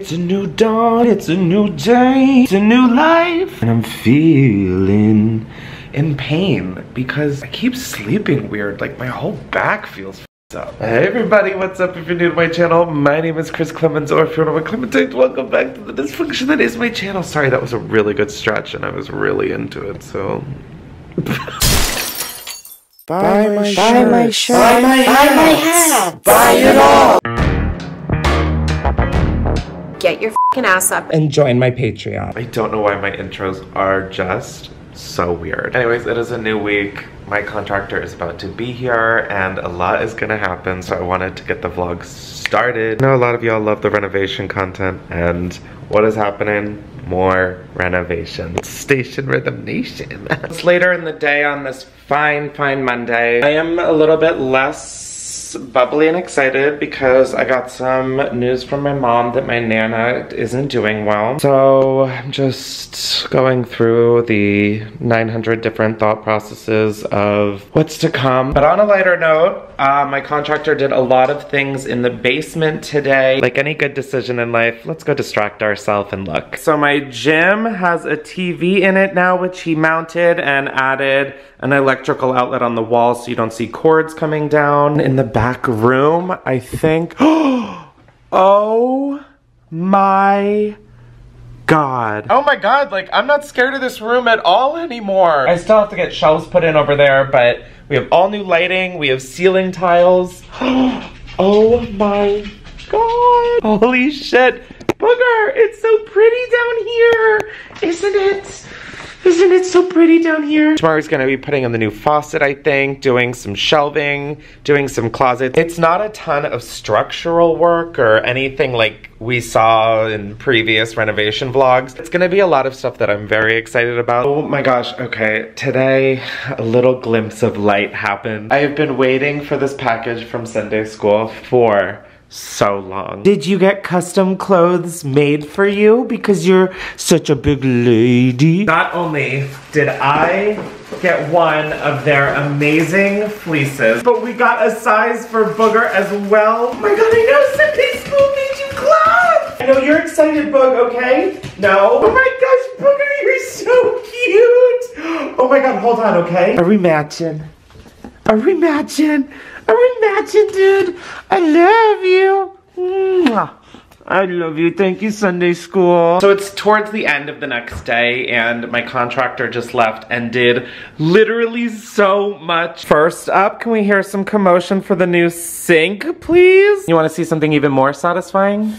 It's a new dawn, it's a new day, it's a new life. And I'm feeling in pain because I keep sleeping weird. Like my whole back feels up. Hey everybody, what's up? If you're new to my channel, my name is Chris Klemens, or if you're one of my Klementines, welcome back to the dysfunction that is my channel. Sorry, that was a really good stretch and I was really into it, so... Buy my Buy my shirt. Buy my Buy my hats. hats. Buy it all. Get your fing ass up. and join my Patreon. I don't know why my intros are just so weird. Anyways, it is a new week. My contractor is about to be here and a lot is gonna happen, so I wanted to get the vlog started. I know a lot of y'all love the renovation content and what is happening? More renovation. Station Rhythm Nation. it's later in the day on this fine, fine Monday. I am a little bit less bubbly and excited because I got some news from my mom that my nana isn't doing well. So I'm just going through the 900 different thought processes of what's to come. But on a lighter note, uh, my contractor did a lot of things in the basement today. Like any good decision in life, let's go distract ourselves and look. So my gym has a TV in it now, which he mounted and added an electrical outlet on the wall so you don't see cords coming down. In the back room, I think, oh my god. Oh my god, like I'm not scared of this room at all anymore. I still have to get shelves put in over there, but we have all new lighting, we have ceiling tiles. oh my god. Holy shit. Booger, it's so pretty down here, isn't it? Isn't it so pretty down here? Tomorrow's gonna be putting in the new faucet, I think, doing some shelving, doing some closets. It's not a ton of structural work or anything like we saw in previous renovation vlogs. It's gonna be a lot of stuff that I'm very excited about. Oh my gosh, okay. Today, a little glimpse of light happened. I have been waiting for this package from Sunday school for so long. Did you get custom clothes made for you because you're such a big lady? Not only did I get one of their amazing fleeces, but we got a size for Booger as well. Oh my god, I know Sunday school made you clap! I know you're excited, Boog, okay? No? Oh my gosh, Booger, you're so cute! Oh my god, hold on, okay? Are we matching? Are we matching? Matching, dude? I love you. Mwah. I love you. Thank you, Sunday school. So it's towards the end of the next day, and my contractor just left and did literally so much. First up, can we hear some commotion for the new sink, please? You want to see something even more satisfying?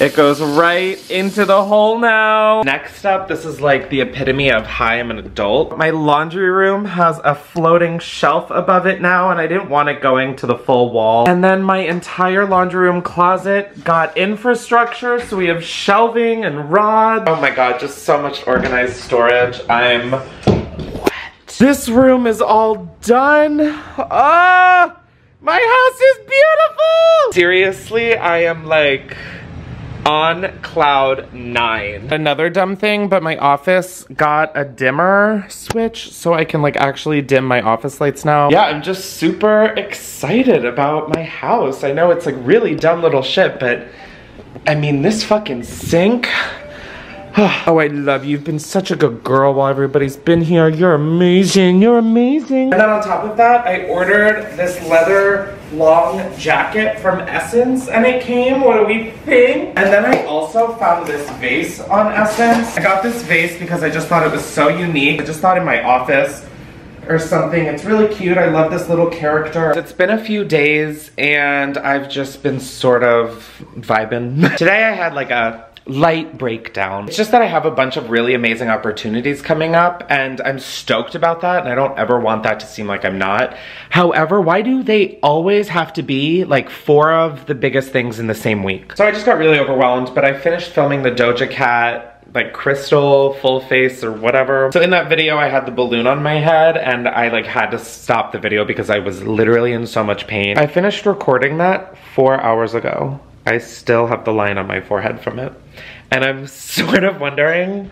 It goes right into the hole now. Next up, this is like the epitome of hi, I'm an adult. My laundry room has a floating shelf above it now and I didn't want it going to the full wall. And then my entire laundry room closet got infrastructure, so we have shelving and rods. Oh my god, just so much organized storage. I'm wet. This room is all done. Ah! My house is beautiful! Seriously, I am like on cloud nine. Another dumb thing, but my office got a dimmer switch so I can like actually dim my office lights now. Yeah, I'm just super excited about my house. I know it's like really dumb little shit, but I mean, this fucking sink. oh, I love you. You've been such a good girl while everybody's been here. You're amazing. You're amazing. And then on top of that, I ordered this leather long jacket from SSENSE and it came, what do we think? And then I also found this vase on SSENSE. I got this vase because I just thought it was so unique. I just thought in my office or something. It's really cute. I love this little character. It's been a few days and I've just been sort of vibing. Today I had like a light breakdown. It's just that I have a bunch of really amazing opportunities coming up and I'm stoked about that and I don't ever want that to seem like I'm not. However, why do they always have to be like four of the biggest things in the same week? So I just got really overwhelmed, but I finished filming the Doja Cat like crystal full face or whatever. So in that video I had the balloon on my head and I like had to stop the video because I was literally in so much pain. I finished recording that four hours ago. I still have the line on my forehead from it. And I'm sort of wondering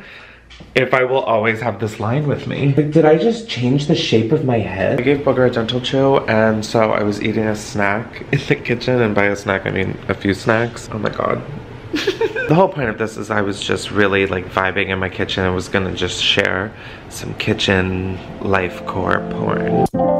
if I will always have this line with me. Like, did I just change the shape of my head? I gave Booger a dental chew and so I was eating a snack in the kitchen and by a snack I mean a few snacks. Oh my god. the whole point of this is I was just really like vibing in my kitchen and was gonna just share some kitchen life core porn.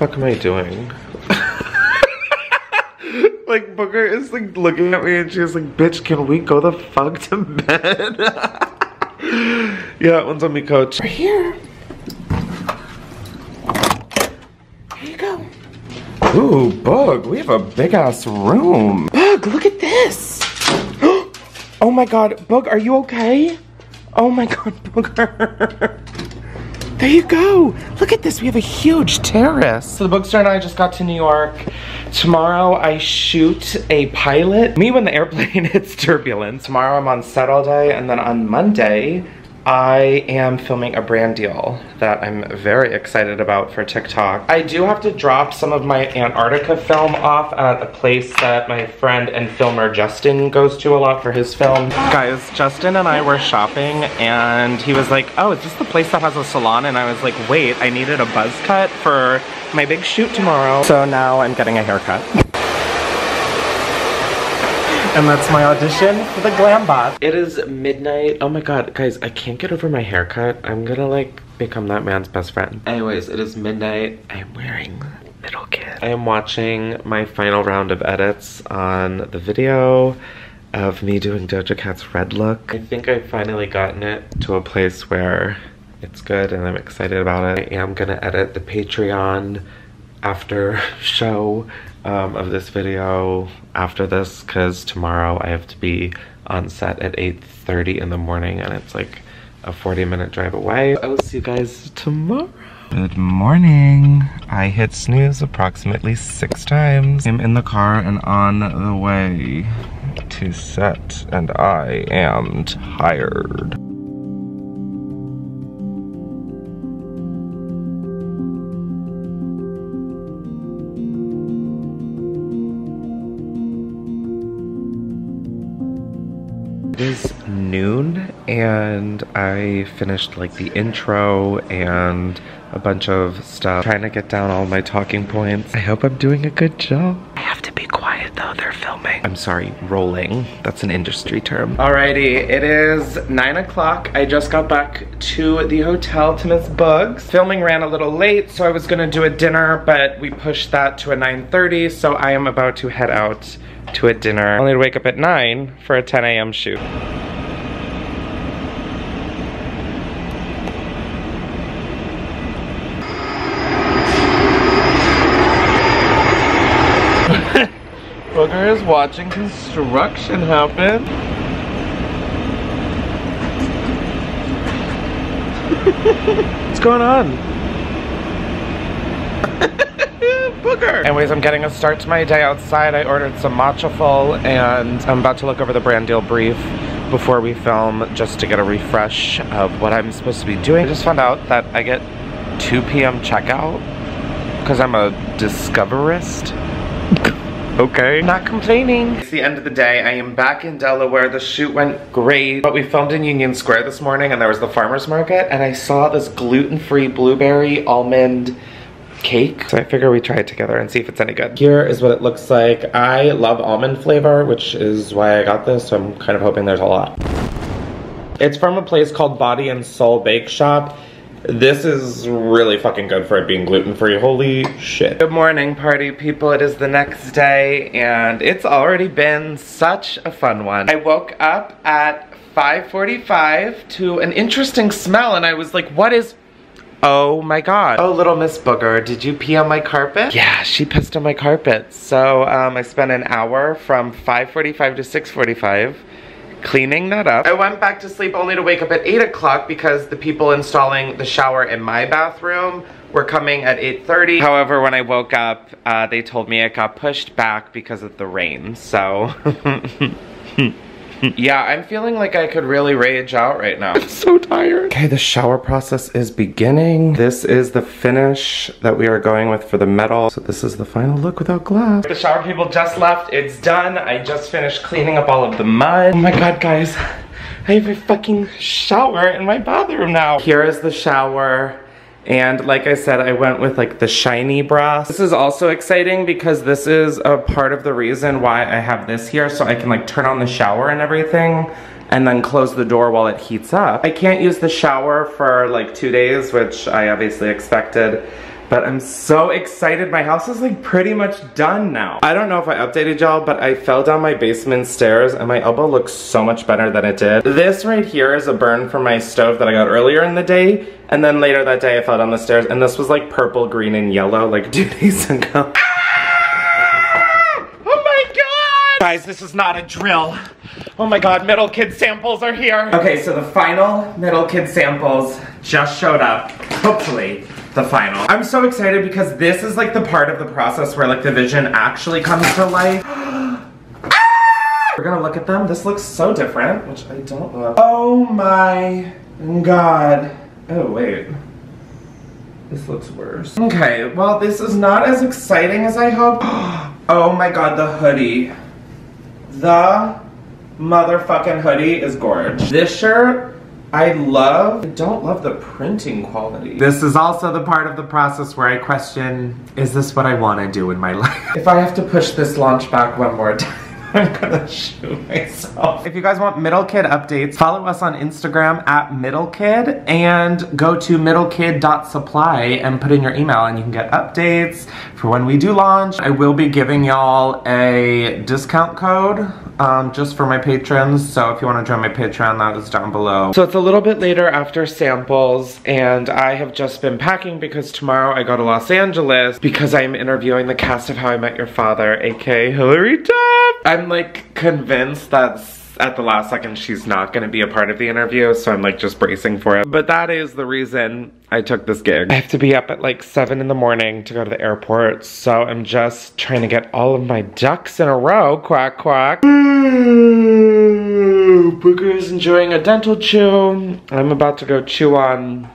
Fuck am I doing? like Booker is like looking at me and she's like, bitch, can we go the fuck to bed? yeah, that one's on me, coach. Right here. Here you go. Ooh, Bug, we have a big ass room. Bug, look at this. Oh my god, Bug, are you okay? Oh my god, Booger. There you go. Look at this. We have a huge terrace. So the bookstore and I just got to New York. Tomorrow I shoot a pilot. Me when the airplane hits turbulence. Tomorrow I'm on set all day and then on Monday I am filming a brand deal that I'm very excited about for TikTok. I do have to drop some of my Antarctica film off at a place that my friend and filmer Justin goes to a lot for his film. Guys, Justin and I were shopping and he was like, oh, is this the place that has a salon? And I was like, wait, I needed a buzz cut for my big shoot tomorrow. So now I'm getting a haircut. And that's my audition for the glam bot. It is midnight. Oh my god, guys, I can't get over my haircut. I'm gonna like become that man's best friend. Anyways, it is midnight. I am wearing middle kid. I am watching my final round of edits on the video of me doing Doja Cat's red look. I think I've finally gotten it to a place where it's good and I'm excited about it. I am gonna edit the Patreon after show um, of this video after this because tomorrow I have to be on set at 8.30 in the morning and it's like a 40 minute drive away. I will see you guys tomorrow. Good morning. I hit snooze approximately six times. I'm in the car and on the way to set and I am tired. It is noon and I finished like the intro and a bunch of stuff trying to get down all my talking points. I hope I'm doing a good job. I have to be quiet though, they're filming. I'm sorry, rolling. That's an industry term. Alrighty, it is nine o'clock. I just got back to the hotel to Miss Bugs. Filming ran a little late, so I was gonna do a dinner, but we pushed that to a 9.30, so I am about to head out to a dinner. Only to wake up at 9 for a 10 a.m. shoot. Booger is watching construction happen. What's going on? Booger! Anyways, I'm getting a start to my day outside. I ordered some Matchaful and I'm about to look over the brand deal brief before we film just to get a refresh of what I'm supposed to be doing. I just found out that I get 2 p.m. checkout because I'm a discoverist. okay. Not complaining. It's the end of the day. I am back in Delaware. The shoot went great, but we filmed in Union Square this morning and there was the farmer's market and I saw this gluten-free blueberry almond cake. So I figure we try it together and see if it's any good. Here is what it looks like. I love almond flavor, which is why I got this, so I'm kind of hoping there's a lot. It's from a place called Body and Soul Bake Shop. This is really fucking good for it being gluten-free. Holy shit. Good morning, party people. It is the next day, and it's already been such a fun one. I woke up at 5.45 to an interesting smell, and I was like, what is Oh my god. Oh, little Miss Booger, did you pee on my carpet? Yeah, she pissed on my carpet. So um, I spent an hour from 5.45 to 6.45 cleaning that up. I went back to sleep only to wake up at 8 o'clock because the people installing the shower in my bathroom were coming at 8.30. However, when I woke up, uh, they told me it got pushed back because of the rain, so... yeah, I'm feeling like I could really rage out right now. I'm so tired. Okay, the shower process is beginning. This is the finish that we are going with for the metal. So this is the final look without glass. The shower people just left. It's done. I just finished cleaning up all of the mud. Oh my god, guys. I have a fucking shower in my bathroom now. Here is the shower. And like I said, I went with like the shiny brass. This is also exciting because this is a part of the reason why I have this here so I can like turn on the shower and everything and then close the door while it heats up. I can't use the shower for like two days, which I obviously expected. But I'm so excited. My house is like pretty much done now. I don't know if I updated y'all, but I fell down my basement stairs and my elbow looks so much better than it did. This right here is a burn from my stove that I got earlier in the day. And then later that day I fell down the stairs and this was like purple, green, and yellow like two days ago. Ah! Oh my god! Guys, this is not a drill. Oh my god, middle kid samples are here. Okay, so the final middle kid samples just showed up. Hopefully the final. I'm so excited because this is like the part of the process where like the vision actually comes to life. Ah! We're gonna look at them. This looks so different, which I don't love. Oh my god. Oh wait. This looks worse. Okay, well this is not as exciting as I hoped. oh my god, the hoodie. The motherfucking hoodie is gorge. This shirt I love, I don't love the printing quality. This is also the part of the process where I question, is this what I want to do in my life? if I have to push this launch back one more time, I'm gonna shoot myself. If you guys want Middle Kid updates, follow us on Instagram at Middle Kid and go to middlekid.supply and put in your email and you can get updates for when we do launch. I will be giving y'all a discount code um, just for my patrons. So if you want to join my Patreon, that is down below. So it's a little bit later after samples and I have just been packing because tomorrow I go to Los Angeles because I'm interviewing the cast of How I Met Your Father, aka Hilary Duff. I'm like convinced that at the last second she's not gonna be a part of the interview, so I'm like just bracing for it. But that is the reason I took this gig. I have to be up at like seven in the morning to go to the airport, so I'm just trying to get all of my ducks in a row, quack quack. Mm, Booger's enjoying a dental chew. I'm about to go chew on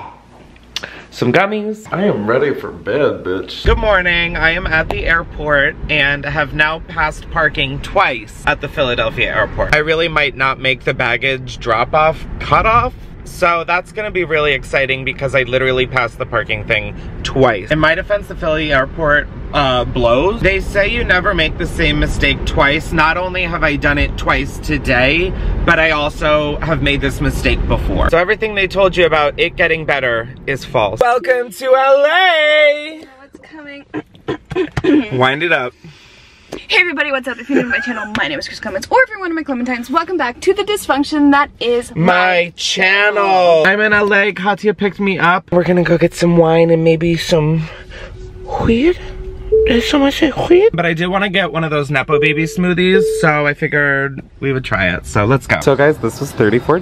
some gummies. I am ready for bed, bitch. Good morning. I am at the airport and have now passed parking twice at the Philadelphia airport. I really might not make the baggage drop-off cutoff so that's gonna be really exciting because I literally passed the parking thing twice. In my defense, the Philly airport uh, blows. They say you never make the same mistake twice. Not only have I done it twice today, but I also have made this mistake before. So everything they told you about it getting better is false. Welcome to LA! What's coming? Wind it up. Hey everybody, what's up? If you're new to my channel, my name is Chris Klemens, or if you're one of my Klementines, welcome back to the dysfunction that is my, my channel. I'm in LA, Katya picked me up. We're gonna go get some wine and maybe some weed. Did someone say weed? But I did want to get one of those Nepo Baby smoothies, so I figured we would try it. So let's go. So guys, this was $34.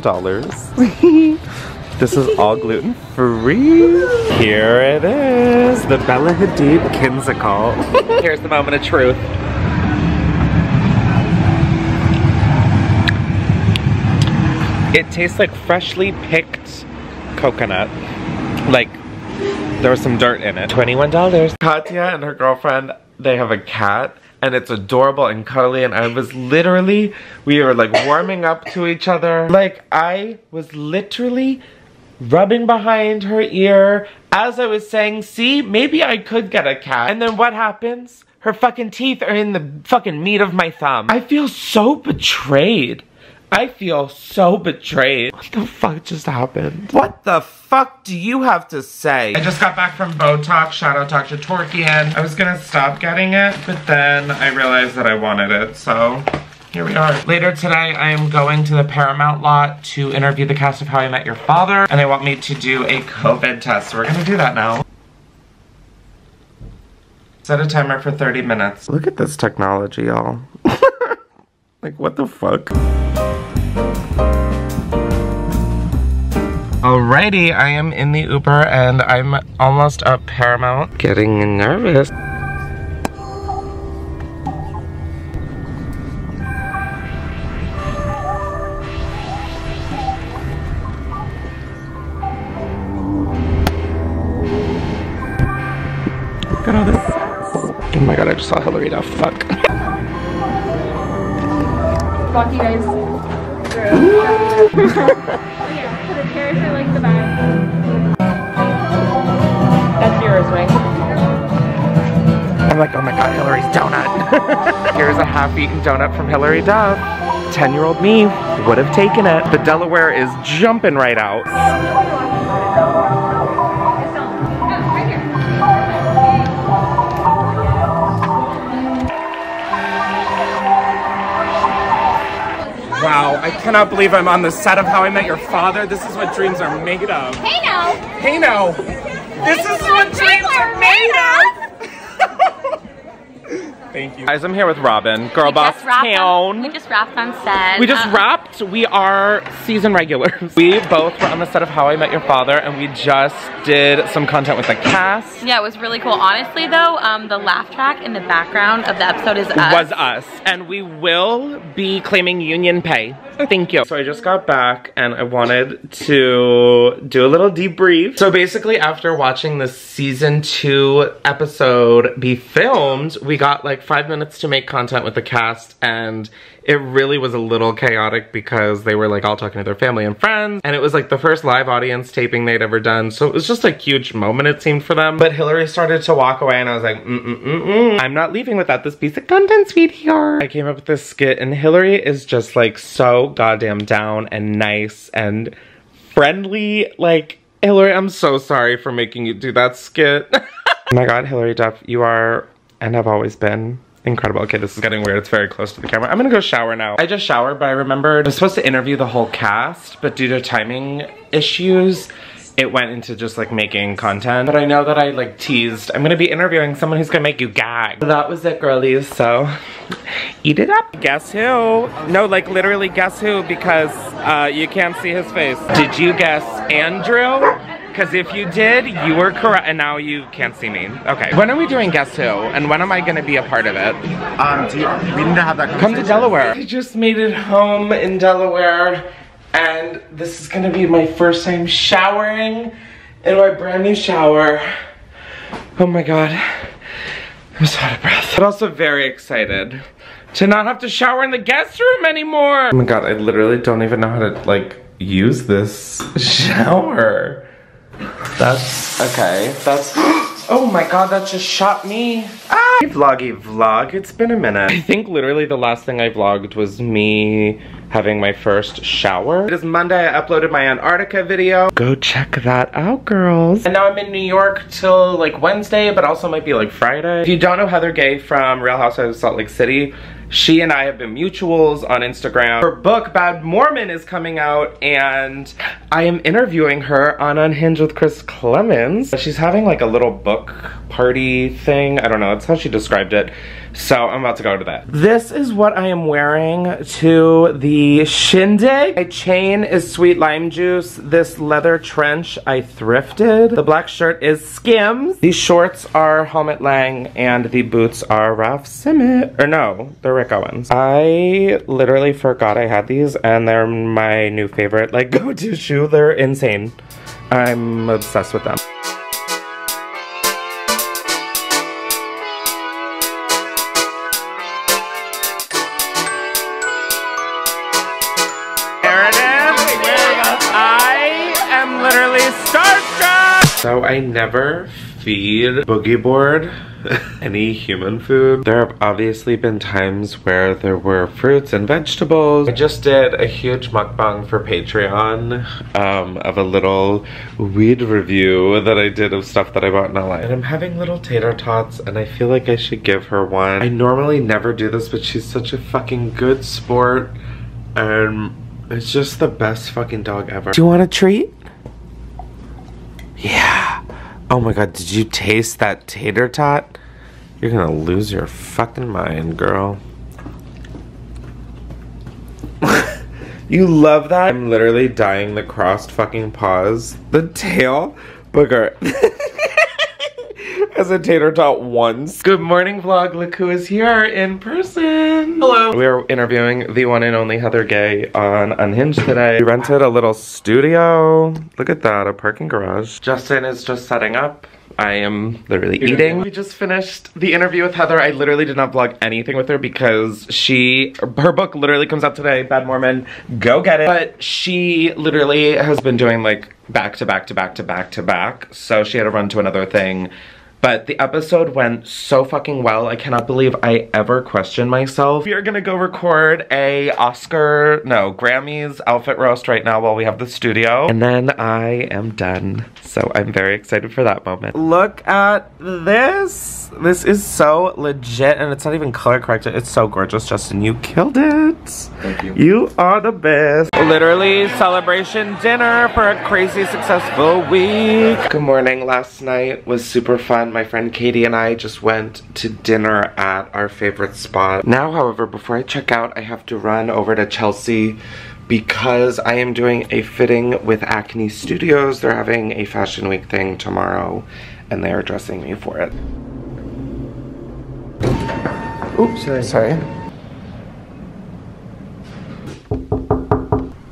This is all gluten free. Here it is, the Bella Hadid Kinsicle. Here's the moment of truth. It tastes like freshly picked coconut. Like there was some dirt in it. $21. Katya and her girlfriend, they have a cat and it's adorable and cuddly and I was literally, we were like warming up to each other. Like I was literally rubbing behind her ear as I was saying, see, maybe I could get a cat. And then what happens? Her fucking teeth are in the fucking meat of my thumb. I feel so betrayed. I feel so betrayed. What the fuck just happened? What the fuck do you have to say? I just got back from Botox. Shout out Dr. Torkian. I was gonna stop getting it, but then I realized that I wanted it, so here we are. Later today, I am going to the Paramount lot to interview the cast of How I Met Your Father, and they want me to do a COVID test, so we're gonna do that now. Set a timer for 30 minutes. Look at this technology, y'all. like, what the fuck? Alrighty, I am in the Uber and I'm almost up Paramount. Getting nervous. Look at all this. Oh my god, I just saw Hilary now. Fuck. Fuck you guys. the chairs like the back. That's yours, right? I'm like, oh my god, Hilary's donut. Here's a half-eaten donut from Hilary Duff. 10-year-old me would have taken it. The Delaware is jumping right out. Wow, I cannot believe I'm on the set of How I Met Your Father. This is what dreams are made of. Hey now! Hey now! This is what dreams are made of! Thank you. Guys, I'm here with Robin, Girl Boss Town. On, we just wrapped on set. We just Uh, wrapped. We are season regulars. We both were on the set of How I Met Your Father, and we just did some content with the cast. Yeah, it was really cool. Honestly, though, um, the laugh track in the background of the episode is us. Was us, and we will be claiming union pay. Thank you. So I just got back, and I wanted to do a little debrief. So basically, after watching the season two episode be filmed, we got like five minutes to make content with the cast, and it really was a little chaotic because they were like all talking to their family and friends and it was like the first live audience taping they'd ever done so it was just a huge moment it seemed for them. But Hilary started to walk away and I was like mm mm mm mm. I'm not leaving without this piece of content sweetheart. I came up with this skit and Hilary is just like so goddamn down and nice and friendly. Like Hilary I'm so sorry for making you do that skit. Oh my god Hilary Duff you are and have always been Incredible. Okay, this is getting weird. It's very close to the camera. I'm gonna go shower now. I just showered, but I remembered I was supposed to interview the whole cast, but due to timing issues, it went into just like making content. But I know that I like teased, I'm gonna be interviewing someone who's gonna make you gag. That was it, girlies, so eat it up. Guess who? No, like literally guess who, because uh, you can't see his face. Did you guess Andrew? Because if you did, you were correct, and now you can't see me. Okay. When are we doing Guess Who? And when am I gonna be a part of it? Um, do you, we need to have that Come to Delaware. I just made it home in Delaware, and this is gonna be my first time showering in my brand new shower. Oh my god. I'm so out of breath. But also very excited to not have to shower in the guest room anymore. Oh my god, I literally don't even know how to, like, use this shower. That's, okay, that's, oh my god, that just shot me. Ah! Vloggy vlog, it's been a minute. I think literally the last thing I vlogged was me having my first shower. It is Monday, I uploaded my Antarctica video. Go check that out, girls. And now I'm in New York till like Wednesday, but also might be like Friday. If you don't know Heather Gay from Real Housewives of Salt Lake City, she and I have been mutuals on Instagram. Her book, Bad Mormon, is coming out and I am interviewing her on Unhinged with Chris Klemens. She's having like a little book party thing. I don't know, that's how she described it. So I'm about to go to that. This is what I am wearing to the shindig. My chain is sweet lime juice. This leather trench I thrifted. The black shirt is Skims. These shorts are Helmut Lang and the boots are Raf Simons. Or no, they're Rick Owens. I literally forgot I had these and they're my new favorite like go-to shoe. They're insane. I'm obsessed with them. Starstruck. So I never feed Boogie Board any human food. There have obviously been times where there were fruits and vegetables. I just did a huge mukbang for Patreon um, of a little weed review that I did of stuff that I bought in LA. And I'm having little tater tots and I feel like I should give her one. I normally never do this, but she's such a fucking good sport and it's just the best fucking dog ever. Do you want a treat? Yeah. Oh my god, did you taste that tater tot? You're gonna lose your fucking mind, girl. you love that? I'm literally dying the crossed fucking paws. The tail booger. As a tater tot once. Good morning vlog, look who is here in person. Hello. We are interviewing the one and only Heather Gay on Unhinged today. We rented a little studio. Look at that, a parking garage. Justin is just setting up I am literally eating. We just finished the interview with Heather. I literally did not vlog anything with her because she, her book literally comes out today, Bad Mormon, go get it. But she literally has been doing like back to back to back to back to back. So she had to run to another thing but the episode went so fucking well. I cannot believe I ever questioned myself. We are gonna go record a Oscar, no, Grammys outfit roast right now while we have the studio. And then I am done. So I'm very excited for that moment. Look at this. This is so legit and it's not even color corrected. It's so gorgeous, Justin. You killed it. Thank you. You are the best. Literally celebration dinner for a crazy successful week. Good morning. Last night was super fun my friend Katie and I just went to dinner at our favorite spot. Now, however, before I check out, I have to run over to Chelsea because I am doing a fitting with Acne Studios. They're having a fashion week thing tomorrow and they are dressing me for it. Oops, sorry. sorry.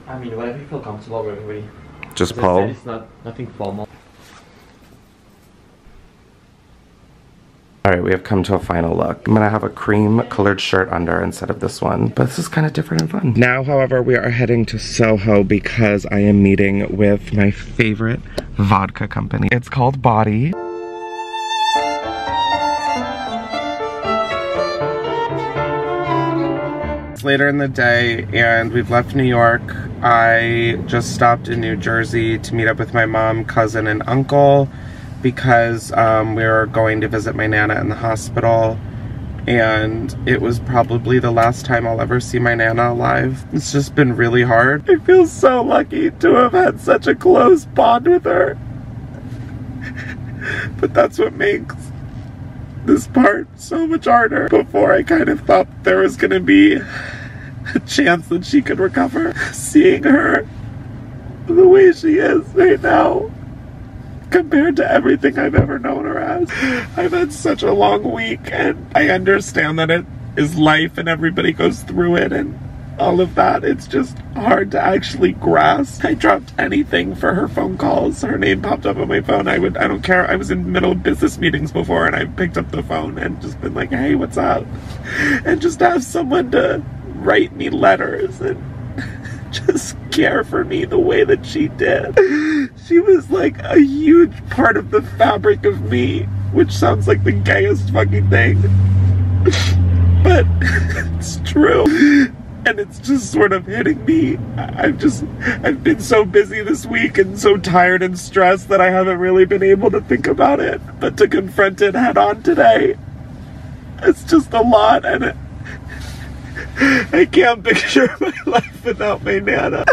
I mean, whatever you feel comfortable with, really. Just Paul. It's not nothing formal. All right, we have come to a final look. I'm gonna have a cream colored shirt under instead of this one, but this is kind of different and fun. Now, however, we are heading to Soho because I am meeting with my favorite vodka company. It's called Body. It's later in the day and we've left New York. I just stopped in New Jersey to meet up with my mom, cousin, and uncle because um, we were going to visit my nana in the hospital and it was probably the last time I'll ever see my nana alive. It's just been really hard. I feel so lucky to have had such a close bond with her. but that's what makes this part so much harder. Before I kind of thought there was gonna be a chance that she could recover. Seeing her the way she is right now compared to everything I've ever known her as. I've had such a long week and I understand that it is life and everybody goes through it and all of that. It's just hard to actually grasp. I dropped anything for her phone calls. Her name popped up on my phone. I would I don't care. I was in the middle of business meetings before and I picked up the phone and just been like, hey, what's up? And just have someone to write me letters and just care for me the way that she did. She was like a huge part of the fabric of me, which sounds like the gayest fucking thing. But it's true. And it's just sort of hitting me. I've just, I've been so busy this week and so tired and stressed that I haven't really been able to think about it. But to confront it head on today, it's just a lot and it, I can't picture my life without my Nana.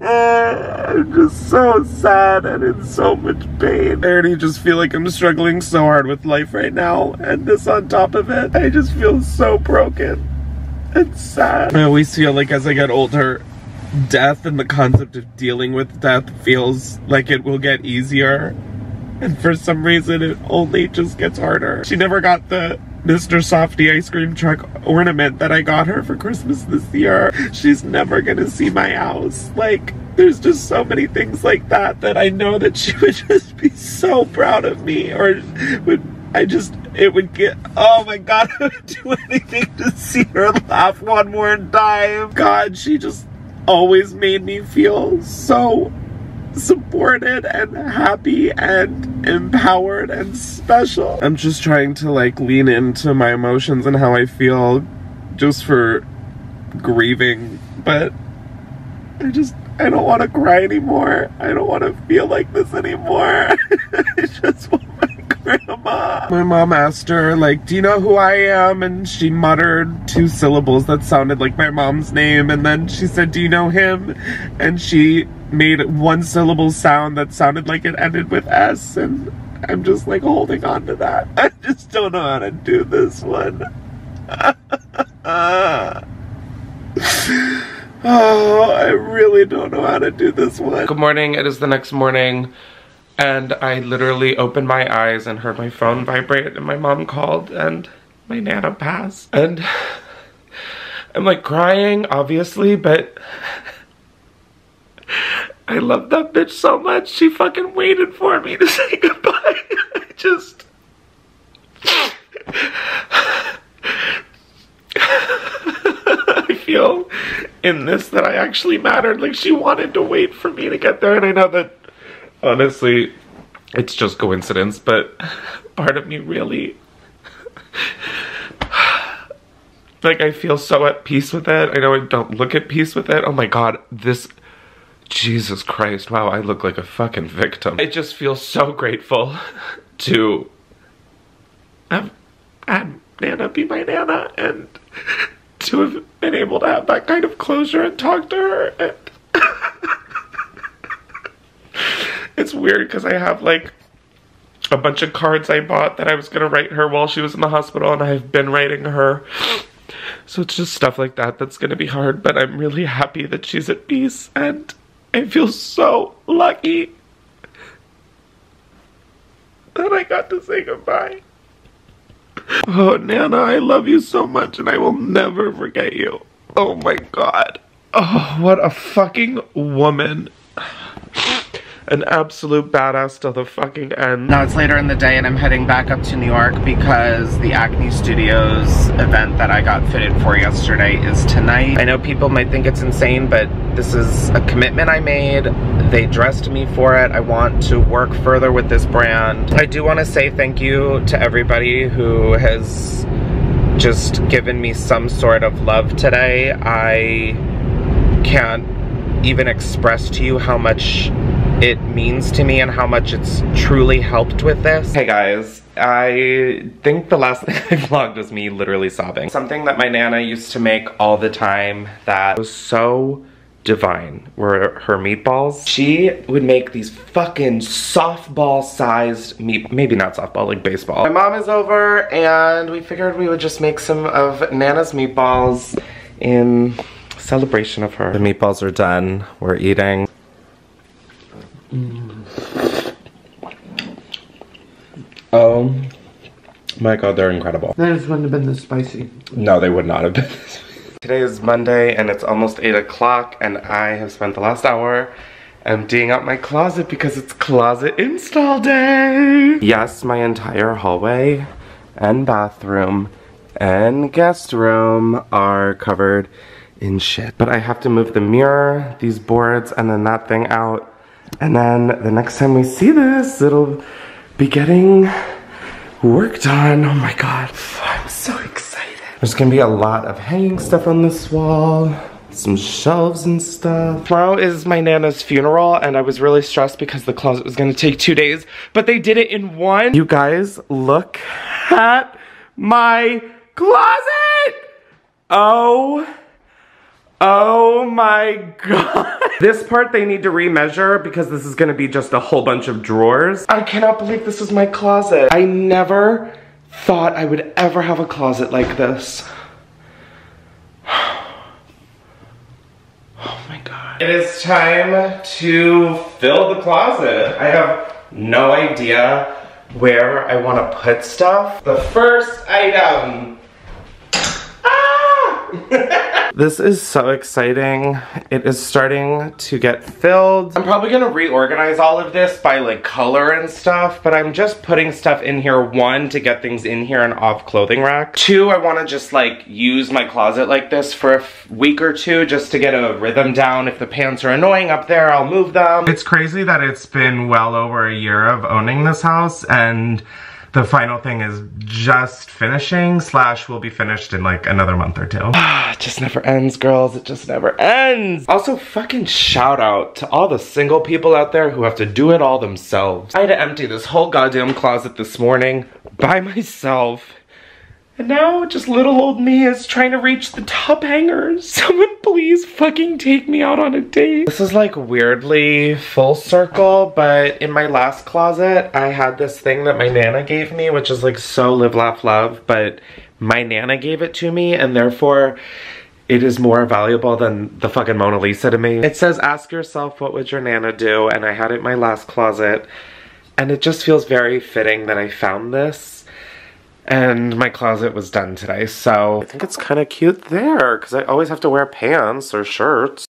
I'm just so sad and in so much pain. I already just feel like I'm struggling so hard with life right now, and this on top of it, I just feel so broken and sad. I always feel like as I get older, death and the concept of dealing with death feels like it will get easier. And for some reason, it only just gets harder. She never got the Mr. Softee ice cream truck ornament that I got her for Christmas this year. She's never gonna see my house. Like, there's just so many things like that that I know that she would just be so proud of me or would I just it would get oh my god I would do anything to see her laugh one more time. God, she just always made me feel so supported and happy and empowered and special. I'm just trying to like lean into my emotions and how I feel just for grieving, but I just I don't want to cry anymore. I don't want to feel like this anymore. I just want my grandma. My mom asked her, like, do you know who I am? And she muttered two syllables that sounded like my mom's name. And then she said, do you know him? And she made one syllable sound that sounded like it ended with S. And I'm just like holding on to that. I just don't know how to do this one. Oh, I really don't know how to do this one. Good morning. It is the next morning. And I literally opened my eyes and heard my phone vibrate and my mom called and my Nana passed. And I'm like crying, obviously, but I love that bitch so much. She fucking waited for me to say goodbye. I just. I feel in this that I actually mattered. Like, she wanted to wait for me to get there, and I know that, honestly, it's just coincidence, but part of me really. like, I feel so at peace with it. I know I don't look at peace with it. Oh my god, this Jesus Christ, wow, I look like a fucking victim. I just feel so grateful to have had Nana be my Nana and to have been able to have that kind of closure and talk to her and it's weird because I have like a bunch of cards I bought that I was gonna write her while she was in the hospital and I've been writing her so it's just stuff like that that's gonna be hard but I'm really happy that she's at peace and I feel so lucky that I got to say goodbye. Oh, Nana, I love you so much and I will never forget you. Oh my god. Oh, what a fucking woman an absolute badass till the fucking end. Now it's later in the day and I'm heading back up to New York because the Acne Studios event that I got fitted for yesterday is tonight. I know people might think it's insane, but this is a commitment I made. They dressed me for it. I want to work further with this brand. I do want to say thank you to everybody who has just given me some sort of love today. I can't even express to you how much it means to me and how much it's truly helped with this. Hey guys, I think the last thing I vlogged was me literally sobbing. Something that my Nana used to make all the time that was so divine were her meatballs. She would make these fucking softball sized meat, maybe not softball, like baseball. My mom is over and we figured we would just make some of Nana's meatballs in celebration of her. The meatballs are done, we're eating. Mm. Oh my god, they're incredible. They just wouldn't have been this spicy. No, they would not have been Today is Monday and it's almost 8 o'clock and I have spent the last hour emptying out my closet because it's closet install day. Yes, my entire hallway and bathroom and guest room are covered in shit. But I have to move the mirror, these boards, and then that thing out and then the next time we see this, it'll be getting worked on. Oh my God, I'm so excited. There's gonna be a lot of hanging stuff on this wall, some shelves and stuff. Tomorrow is my Nana's funeral and I was really stressed because the closet was gonna take two days, but they did it in one. You guys, look at my closet! Oh Oh my god. This part they need to remeasure because this is gonna be just a whole bunch of drawers. I cannot believe this is my closet. I never thought I would ever have a closet like this. Oh my god. It is time to fill the closet. I have no idea where I want to put stuff. The first item. This is so exciting. It is starting to get filled. I'm probably gonna reorganize all of this by like color and stuff, but I'm just putting stuff in here, one, to get things in here and off clothing rack. Two, I wanna just like use my closet like this for a week or two just to get a rhythm down. If the pants are annoying up there, I'll move them. It's crazy that it's been well over a year of owning this house and the final thing is just finishing, slash will be finished in like another month or two. Ah, it just never ends, girls. It just never ends. Also, fucking shout out to all the single people out there who have to do it all themselves. I had to empty this whole goddamn closet this morning by myself. And now just little old me is trying to reach the top hangers. Someone please fucking take me out on a date. This is like weirdly full circle, but in my last closet, I had this thing that my Nana gave me, which is like so live, laugh, love, but my Nana gave it to me and therefore it is more valuable than the fucking Mona Lisa to me. It says, ask yourself what would your Nana do? And I had it in my last closet and it just feels very fitting that I found this and my closet was done today, so I think it's kind of cute there, because I always have to wear pants or shirts.